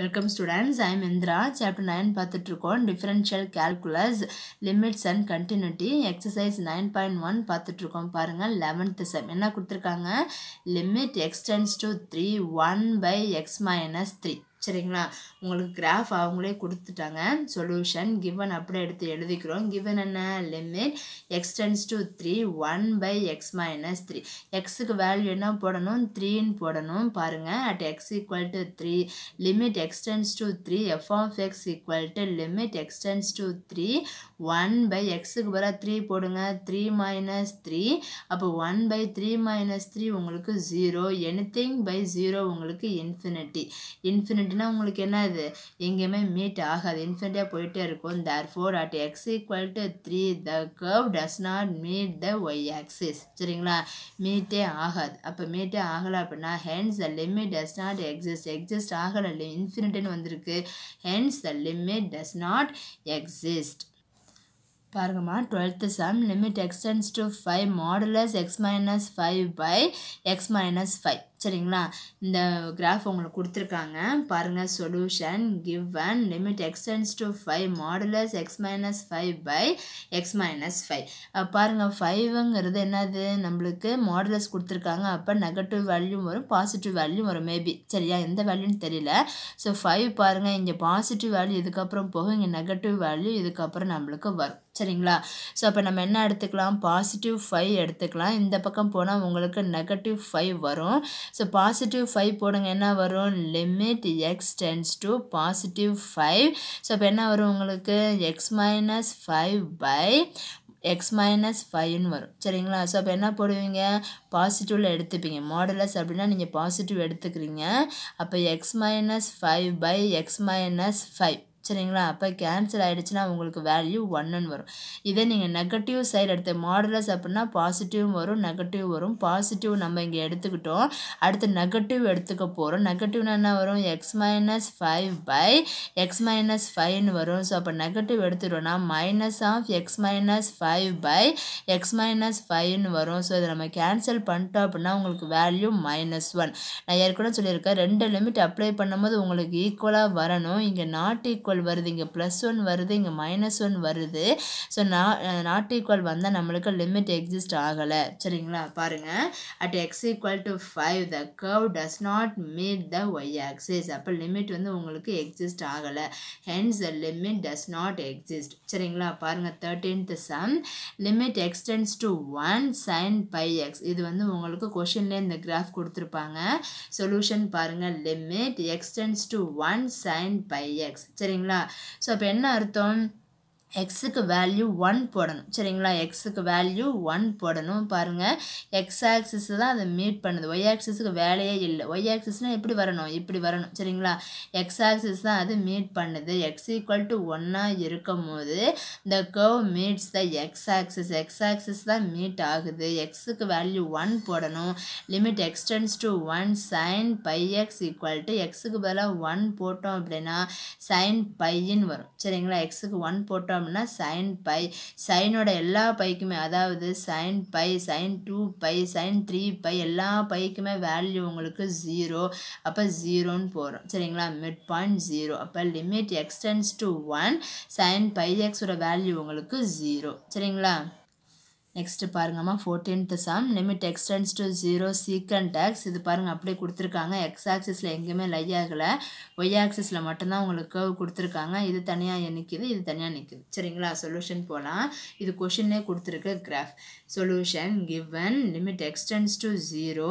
Welcome students I am Indira chapter nine பார்த்துட்ருக்கோம் differential calculus limits and continuity exercise nine point one பார்த்துட்ருக்கோம் பாருங்கள் eleventh sum என்ன கொடுத்துருக்காங்க? Limit x tends to three one by x minus three சரிங்களா? உங்களுக்கு graph அவங்களே கொடுத்துட்டாங்க. Solution given அப்படியே எடுத்து எழுதிக்கிறோம். கிவன் என்ன? Limit x tends to three one by x minus three எக்ஸுக்கு வேல்யூ என்ன போடணும்? த்ரீன்னு போடணும். பாருங்கள் at x equal to three limit x tends to three f of x equal to limit x tends to three one by எக்ஸுக்கு வர three போடுங்க. Three minus three அப்போ one by three minus three உங்களுக்கு zero anything by zero உங்களுக்கு infinity இன்ஃபினிட்டினா உங்களுக்கு என்ன இது? எங்கேயுமே மீட் ஆகாது. இன்ஃபினிட்டியாக போயிட்டே இருக்கும். Therefore at x equal to three the curve does not meet the y axis சரிங்களா மீட்டே ஆகாது. அப்போ மீட்டே ஆகலை அப்படின்னா hence the limit does not exist exist ஆகலை இன்ஃபினிட்டின்னு வந்திருக்கு. Hence the limit does not exist பாருங்கம்மா twelfth sum limit x tends to five modulus x minus five by x minus five சரிங்களா? இந்த கிராஃப் உங்களுக்கு கொடுத்துருக்காங்க. பாருங்கள் solution given limit x tends to five modulus x minus five by x minus five பாருங்கள் ஃபைவுங்கிறது என்னது? நம்மளுக்கு modulus கொடுத்துருக்காங்க. அப்போ நெகட்டிவ் வேல்யூ வரும் பாசிட்டிவ் வேல்யூ வரும் மேபி சரியா? எந்த வேல்யூன்னு தெரியல. ஸோ ஃபைவ் பாருங்கள் இங்கே பாசிட்டிவ் வேல்யூ இதுக்கப்புறம் போகும் இங்கே நெகட்டிவ் வேல்யூ இதுக்கப்புறம் நம்மளுக்கு வரும். சரிங்களா? ஸோ அப்போ நம்ம என்ன எடுத்துக்கலாம்? பாசிட்டிவ் ஃபைவ் எடுத்துக்கலாம். இந்த பக்கம் போனால் உங்களுக்கு நெகட்டிவ் ஃபைவ் வரும். ஸோ பாசிட்டிவ் ஃபைவ் போடுங்க என்ன வரும்? Limit x tends to positive five so இப்போ என்ன வரும் உங்களுக்கு? X minus five by x minus ஃபைவ்னு வரும். சரிங்களா? ஸோ அப்போ என்ன போடுவீங்க? பாசிட்டிவில் எடுத்துப்பீங்க. மாடலஸ் அப்படின்னா நீங்கள் பாசிட்டிவ் எடுத்துக்கிறீங்க. அப்போ x minus five by x minus five சரிங்களா? அப்போ கேன்சல் ஆகிடுச்சுன்னா உங்களுக்கு வேல்யூ ஒன்னுன்னு வரும். இதே நீங்கள் நெகட்டிவ் சைடு எடுத்த மாடலஸ் அப்படின்னா பாசிட்டிவும் வரும் நெகட்டிவ் வரும். பாசிட்டிவ் நம்ம இங்கே எடுத்துக்கிட்டோம். அடுத்து நெகட்டிவ் எடுத்துக்க போகிறோம் நெகட்டிவ்னா என்ன வரும்? X minus five by x minus ஃபைவ்னு வரும். ஸோ அப்போ நெகட்டிவ் எடுத்துட்டோம்னா minus of x minus five by x minus ஃபைவ்னு வரும். ஸோ இதை நம்ம கேன்சல் பண்ணிட்டோம் அப்படின்னா உங்களுக்கு வேல்யூ மைனஸ் ஒன் நான் ஏற்கனவே சொல்லியிருக்கேன் ரெண்டு லிமிட் அப்ளை பண்ணும்போது உங்களுக்கு ஈக்குவலாக வரணும். இங்கே நாட் ஈக்குவல் ஈக்குவல் வருது இங்கே ப்ளஸ் ஒன் வருது இங்கே மைனஸ் ஒன் வருது. ஸோ நா நாட் ஈக்குவல் வந்தால் நம்மளுக்கு லிமிட் எக்ஸிஸ்ட் ஆகலை. சரிங்களா? பாருங்கள் at x equal to five the curve does not meet the y axis அப்போ லிமிட் வந்து உங்களுக்கு எக்ஸிஸ்ட் ஆகலை. Hence the limit does not exist சரிங்களா? பாருங்கள் thirteenth sum limit x tends to one sine pi x இது வந்து உங்களுக்கு கொஷின்லேயே இந்த கிராஃப் கொடுத்துருப்பாங்க. சொல்யூஷன் பாருங்கள் limit x tends to one sine pi x சரிங்களா? ஸோ அப்போ என்ன அர்த்தம்? எக்ஸுக்கு வேல்யூ ஒன் போடணும். சரிங்களா? எக்ஸுக்கு வேல்யூ ஒன் போடணும். பாருங்கள் எக்ஸ் ஆக்சிஸ் தான் அதை மீட் பண்ணுது. ஒய் ஆக்சிஸுக்கு வேலையே இல்லை. ஒய் ஆக்சிஸ்னால் எப்படி வரணும்? இப்படி வரணும். சரிங்களா? எக்ஸ் ஆக்சிஸ் தான் அது மீட் பண்ணுது. எக்ஸ் ஈக்குவல் டு ஒன்னாக இருக்கும் போது the curve meets the x axis x axis தான் மீட் ஆகுது. எக்ஸுக்கு வேல்யூ ஒன் போடணும். Limit x tends to one sine pi x equal to எக்ஸுக்கு பதிலாக ஒன் போட்டோம் அப்படின்னா சைன் பையின்னு வரும். சரிங்களா? எக்ஸுக்கு ஒன் போட்டோம் அப்படின்னா சைன் பை சைனோட எல்லா பைக்குமே அதாவது sine pi sine two pi sine three pi எல்லா பைக்குமே வேல்யூ உங்களுக்கு ஜீரோ அப்போ ஜீரோன்னு போகிறோம் சரிங்களா? மிட் பாயிண்ட் ஜீரோ அப்போ limit x tends to one sine pi எக்ஸோட வேல்யூ உங்களுக்கு ஜீரோ சரிங்களா? நெக்ஸ்ட்டு பாருங்கம்மா fourteenth sum limit x tends to zero secant tax இது பாருங்கள் அப்படியே கொடுத்துருக்காங்க. எக்ஸ் ஆக்சிஸில் எங்கேயுமே லை ஆகலை. ஒய் ஆக்சிஸில் மட்டும்தான் உங்களுக்கு கர்வ் கொடுத்துருக்காங்க. இது தனியாக நிற்கிது இது தனியாக நிற்கிது சரிங்களா? சொல்யூஷன் போகலாம் இது கொஷின்லேயே கொடுத்துருக்கு graph solution given limit x tends to zero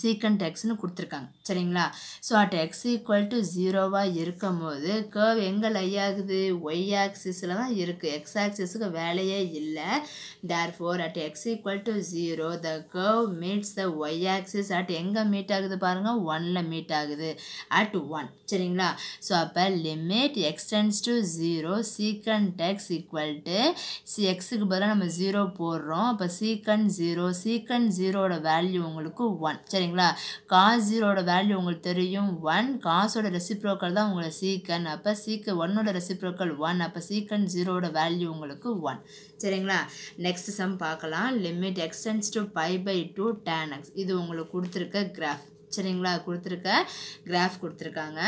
secant எக்ஸ்னு கொடுத்துருக்காங்க. சரிங்களா? So at x equal to ஜீரோவாக இருக்கும் போது கேர்வ் எங்கே லை ஆகுது? ஒய் ஆக்சிஸில் தான் இருக்குது எக்ஸ் ஆக்சிஸுக்கு வேலையே இல்லை. Therefore at x equal to zero the curve meets the y axis at எங்கே மீட் ஆகுது பாருங்கள் ஒனில் மீட் ஆகுது. அட் ஒன் சரிங்களா? ஸோ அப்போ limit x tends to zero secant x equal to c எக்ஸுக்கு பதிலாக நம்ம ஜீரோ போடுறோம். அப்போ சீக்கண்ட் ஜீரோ சீக்கண்ட் ஜீரோட வேல்யூ உங்களுக்கு ஒன் சரிங்களா? காஸ் ஜீரோட வேல்யூ உங்களுக்கு தெரியும். ஒன் காசோட ரெசிப்ரோக்கல் தான் உங்களை சீக்கன் அப்போ சீக்க ஒன்னோட ரெசிப்ரோக்கல் ஒன் அப்போ சீக்கன் ஜீரோட வேல்யூ உங்களுக்கு ஒன் சரிங்களா? நெக்ஸ்ட் சம் பார்க்கலாம். Limit x tends to pi by two tan x இது உங்களுக்கு கொடுத்துருக்க கிராஃப் சரிங்களா கொடுத்துருக்க கிராஃப் கொடுத்துருக்காங்க.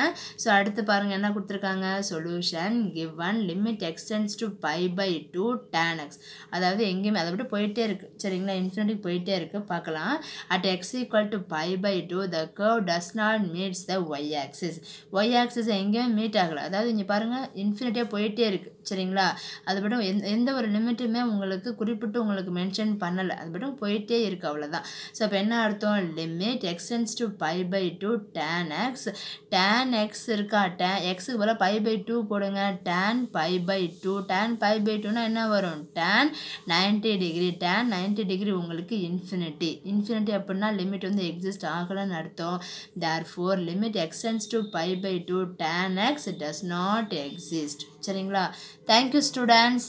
ஸோ அடுத்து பாருங்கள் என்ன கொடுத்துருக்காங்க? Solution given limit x tends to pi by two tan x அதாவது எங்கேயுமே அதை விட்டு போயிட்டே இருக்குது சரிங்களா? இன்ஃபினிட்டிக்கு போயிட்டே இருக்குது பார்க்கலாம். At x equal to pi by two the curve does not meets the y axis y axis எங்கேயுமே மீட் ஆகலை. அதாவது இங்கே பாருங்கள் இன்ஃபினிட்டியாக போயிட்டே இருக்குது சரிங்களா? அது மட்டும் எந்த எந்த ஒரு லிமிட்டுமே உங்களுக்கு குறிப்பிட்டு உங்களுக்கு மென்ஷன் பண்ணலை. அது மட்டும் போயிட்டே இருக்குது அவ்வளோதான் ஸோ இப்போ என்ன அர்த்தம்? Limit x tends to pi by two tan x tan x இருக்கா? டேன் எக்ஸுக்கு போல் பை பை டூ போடுங்க. Tan pi by two tan pi by டூனா என்ன வரும்? Tan ninety degree tan ninety degree உங்களுக்கு இன்ஃபினிட்டி இன்ஃபினிட்டி அப்படின்னா லிமிட் வந்து எக்ஸிஸ்ட் ஆகலைன்னு அர்த்தம். Therefore limit x tends to pi by two tan x does not exist சரிங்களா தேங்க்யூ ஸ்டூடெண்ட்ஸ்